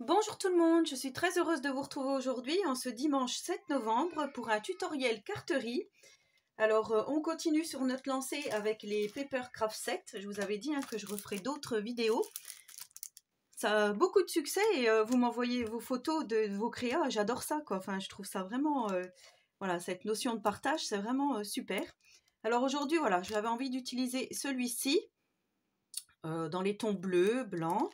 Bonjour tout le monde, je suis très heureuse de vous retrouver aujourd'hui en ce dimanche 7 novembre pour un tutoriel carterie. Alors euh, on continue sur notre lancée avec les Paper Craft Set. Je vous avais dit hein, que je referai d'autres vidéos. Ça a beaucoup de succès et euh, vous m'envoyez vos photos de, vos créas, j'adore ça quoi. Enfin je trouve ça vraiment, euh, voilà, cette notion de partage c'est vraiment super. Alors aujourd'hui voilà, j'avais envie d'utiliser celui-ci dans les tons bleus, blancs.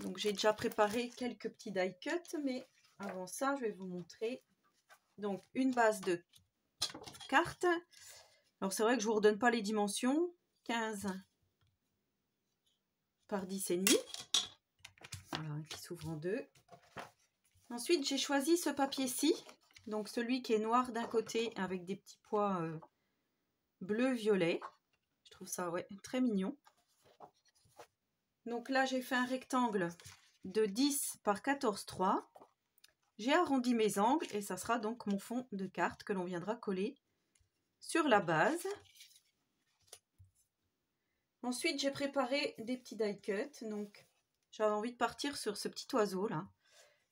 Donc j'ai déjà préparé quelques petits die cuts, mais avant ça, je vais vous montrer donc une base de cartes. Alors c'est vrai que je ne vous redonne pas les dimensions. 15 par 10 et demi. Voilà, qui s'ouvre en deux. Ensuite, j'ai choisi ce papier-ci. Donc celui qui est noir d'un côté avec des petits pois euh, bleu-violet. Je trouve ça très mignon. Donc là, j'ai fait un rectangle de 10 par 14,3. J'ai arrondi mes angles et ça sera donc mon fond de carte que l'on viendra coller sur la base. Ensuite, j'ai préparé des petits die cuts. Donc, j'avais envie de partir sur ce petit oiseau là.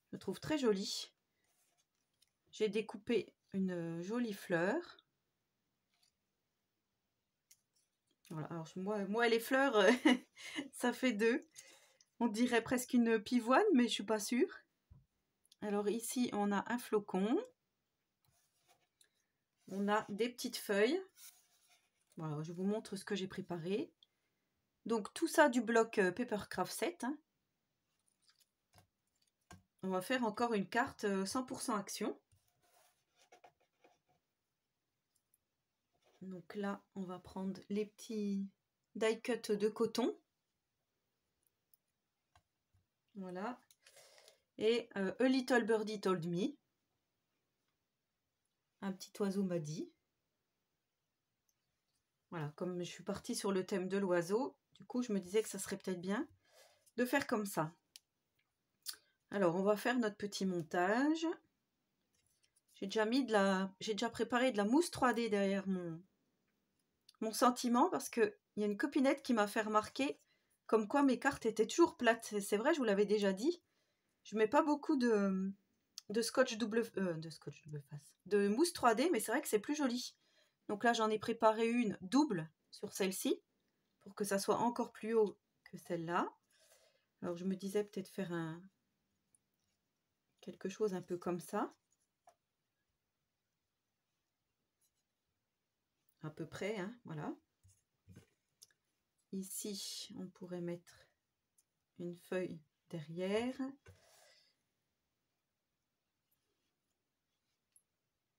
Je le trouve très joli. J'ai découpé une jolie fleur. Voilà, alors moi, les fleurs, euh, ça fait deux. On dirait presque une pivoine, mais je suis pas sûre. Alors ici, on a un flocon. On a des petites feuilles. Voilà, je vous montre ce que j'ai préparé. Donc tout ça du bloc euh, Papercraft 7. Hein. On va faire encore une carte 100% euh, action. Donc là, on va prendre les petits die cut de coton. Voilà. Et euh, A Little Birdie Told Me. Un petit oiseau m'a dit. Voilà, comme je suis partie sur le thème de l'oiseau, du coup, je me disais que ça serait peut-être bien de faire comme ça. Alors, on va faire notre petit montage. J'ai déjà mis de la, j'ai déjà préparé de la mousse 3D derrière mon, mon sentiment parce que il y a une copinette qui m'a fait remarquer comme quoi mes cartes étaient toujours plates. C'est vrai, je vous l'avais déjà dit. Je mets pas beaucoup de, de scotch double, euh, de scotch double face, de mousse 3D, mais c'est vrai que c'est plus joli. Donc là, j'en ai préparé une double sur celle-ci pour que ça soit encore plus haut que celle-là. Alors je me disais peut-être faire un quelque chose un peu comme ça. À peu près, hein, voilà. Ici, on pourrait mettre une feuille derrière.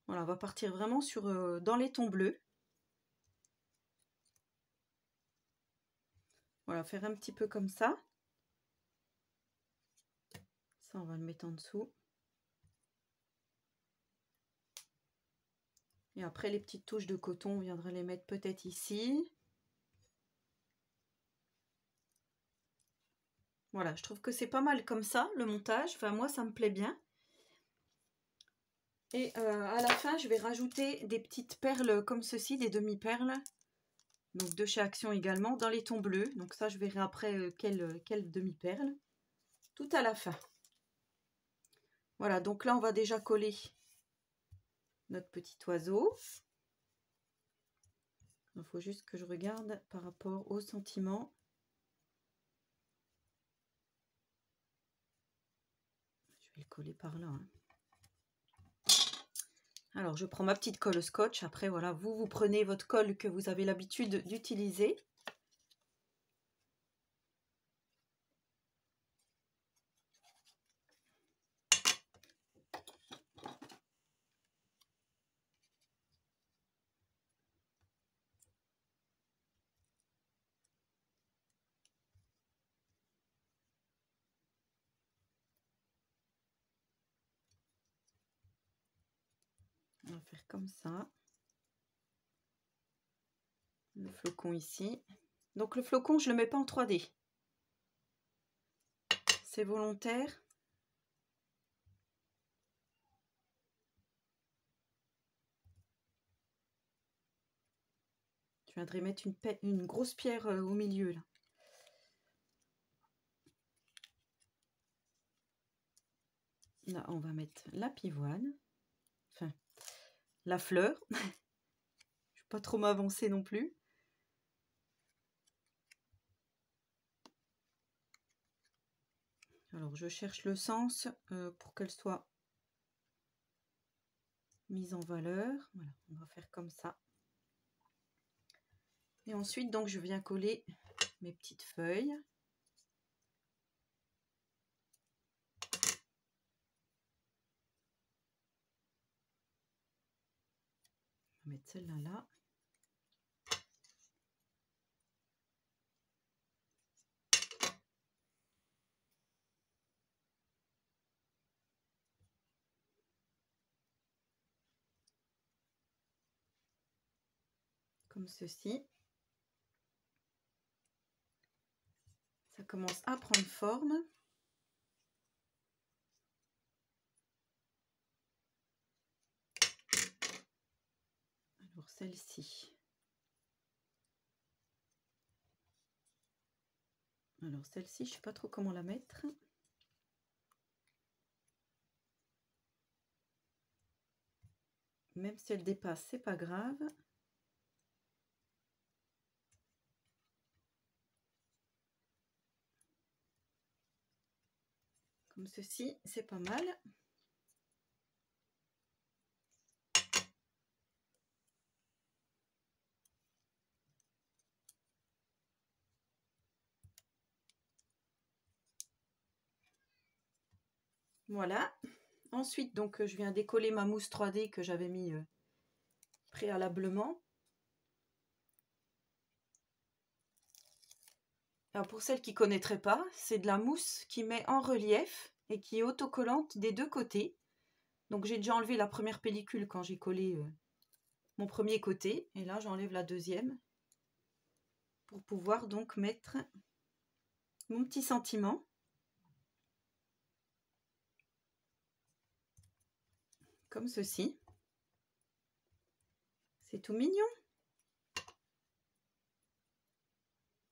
Voilà, on va partir vraiment sur euh, dans les tons bleus. Voilà, faire un petit peu comme ça. Ça, on va le mettre en dessous. Et après, les petites touches de coton, on viendra les mettre peut-être ici. Voilà, je trouve que c'est pas mal comme ça, le montage. Enfin, moi, ça me plaît bien. Et euh, à la fin, je vais rajouter des petites perles comme ceci, des demi-perles. Donc de chez Action également, dans les tons bleus. Donc ça, je verrai après euh, quelle, quelle demi-perle. Tout à la fin. Voilà, donc là, on va déjà coller notre petit oiseau. Il faut juste que je regarde par rapport au sentiment. Je vais le coller par là. Hein. Alors, je prends ma petite colle scotch. Après, voilà, vous, vous prenez votre colle que vous avez l'habitude d'utiliser. Faire comme ça. Le flocon ici. Donc le flocon, je ne le mets pas en 3D. C'est volontaire. Je viendrai mettre une, une grosse pierre euh, au milieu là. Là, on va mettre la pivoine. Enfin, la fleur. Je ne vais pas trop m'avancer non plus. Alors, je cherche le sens euh, pour qu'elle soit mise en valeur. Voilà, on va faire comme ça. Et ensuite, donc, je viens coller mes petites feuilles. Mettre celle-là là. Comme ceci. Ça commence à prendre forme. Celle-ci. Alors celle-ci, je sais pas trop comment la mettre. Même si elle dépasse, c'est pas grave. Comme ceci, c'est pas mal. Voilà. Ensuite, donc, je viens décoller ma mousse 3D que j'avais mis euh, préalablement. Alors pour celles qui ne connaîtraient pas, c'est de la mousse qui met en relief et qui est autocollante des deux côtés. Donc j'ai déjà enlevé la première pellicule quand j'ai collé euh, mon premier côté. Et là, j'enlève la deuxième pour pouvoir donc mettre mon petit sentiment. Comme ceci. C'est tout mignon.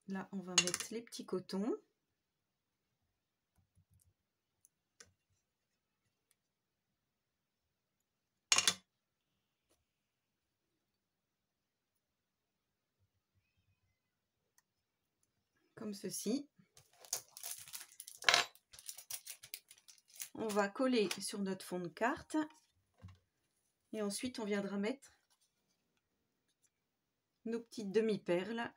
Là, on va mettre les petits cotons. Comme ceci. On va coller sur notre fond de carte et ensuite, on viendra mettre nos petites demi-perles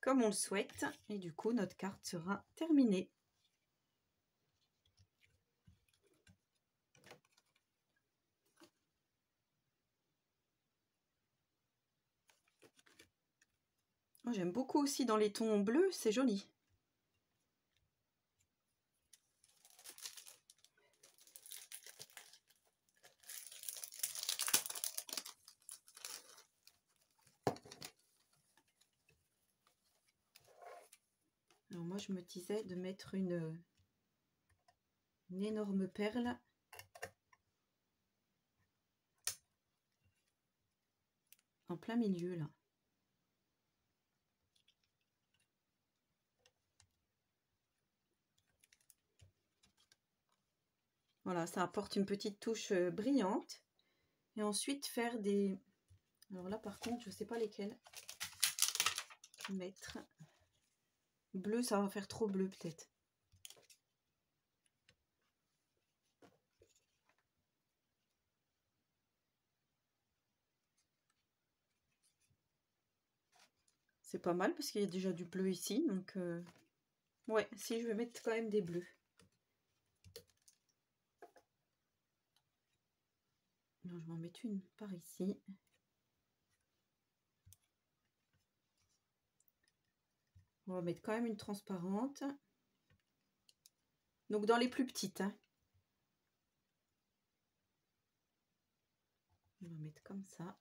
comme on le souhaite. Et du coup, notre carte sera terminée. Oh, j'aime beaucoup aussi dans les tons bleus, c'est joli. Je me disais de mettre une, énorme perle en plein milieu là. Voilà, ça apporte une petite touche euh, brillante. Et ensuite faire des... Alors là par contre, je sais pas lesquels mettre. Bleu, ça va faire trop bleu peut-être. C'est pas mal parce qu'il y a déjà du bleu ici. Donc, euh, ouais, si je vais mettre quand même des bleus. je vais en mettre une par ici. On va mettre quand même une transparente. Donc dans les plus petites. Hein. On va mettre comme ça.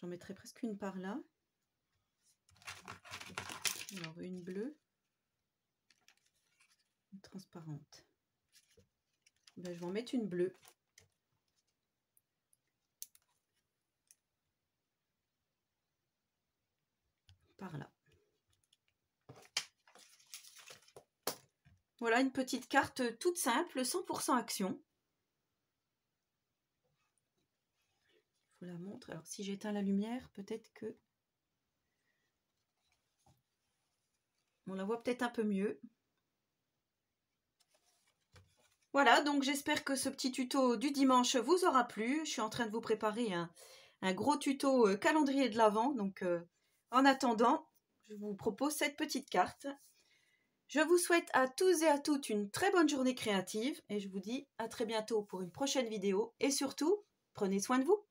J'en mettrai presque une par là. Alors une bleue. Une transparente. Ben, je vais en mettre une bleue. Là. Voilà une petite carte toute simple, 100% action. Je vous la montre. Alors si j'éteins la lumière, peut-être que... On la voit peut-être un peu mieux. Voilà, donc j'espère que ce petit tuto du dimanche vous aura plu. Je suis en train de vous préparer un, gros tuto euh, calendrier de l'Avent. Donc euh, en attendant, je vous propose cette petite carte. Je vous souhaite à tous et à toutes une très bonne journée créative et je vous dis à très bientôt pour une prochaine vidéo et surtout, prenez soin de vous.